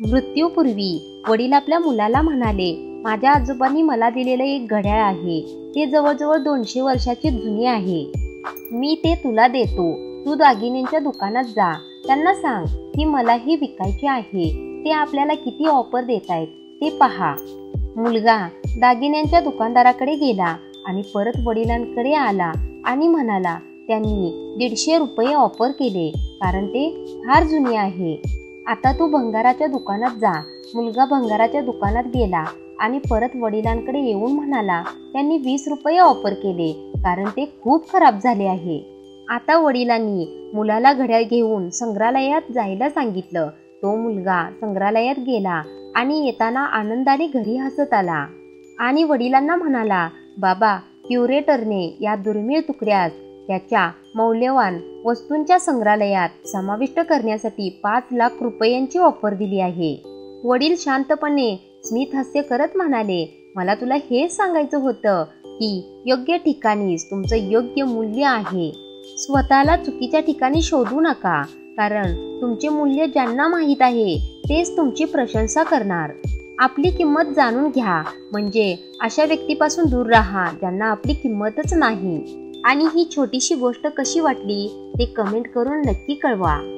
मृत्यूपूर्वी वडील आपल्या मुलाला म्हणाले माझ्या आजोबांनी मला दिलेलं एक घड्याळ आहे. ते जवळजवळ दोनशे वर्षाची जुनी आहे. मी ते तुला देतो. तू दागिन्यांच्या दुकानात जा. त्यांना सांग की मला ही विकायची आहे. ते आपल्याला किती ऑफर देत आहेत ते पहा. मुलगा दागिन्यांच्या दुकानदाराकडे गेला आणि परत वडिलांकडे आला आणि म्हणाला त्यांनी दीडशे रुपये ऑफर केले कारण ते फार जुने आहे. आता तू भंगाराच्या दुकानात जा. मुलगा भंगाराच्या दुकानात गेला आणि परत वडिलांकडे येऊन म्हणाला त्यांनी वीस रुपये ऑफर केले कारण ते खूप खराब झाले आहे. आता वडिलांनी मुलाला घड्याळ घेऊन संग्रहालयात जायला सांगितलं. तो मुलगा संग्रहालयात गेला आणि येताना आनंदाने घरी हसत आला. आणि वडिलांना म्हणाला बाबा क्युरेटरने या दुर्मिळ तुकड्यास त्याच्या मौल्यवान वस्तूंच्या संग्रहालयात समाविष्ट करण्यासाठी पाच लाख रुपयांची ऑफर दिली आहे. वडील शांतपणे स्मित हास्य करत म्हणाले मला तुला हेच सांगायचं होतं की योग्य ठिकाणीच तुमचं योग्य मूल्य आहे. स्वतःला चुकीच्या ठिकाणी शोधू नका कारण तुमचे मूल्य ज्यांना माहीत आहे तेच तुमची प्रशंसा करणार. आपली किंमत जाणून घ्या म्हणजे अशा व्यक्तीपासून दूर राहा ज्यांना आपली किंमतच नाही. आणि ही छोटीशी गोष्ट कशी वाटली ते कमेंट करून नक्की कळवा.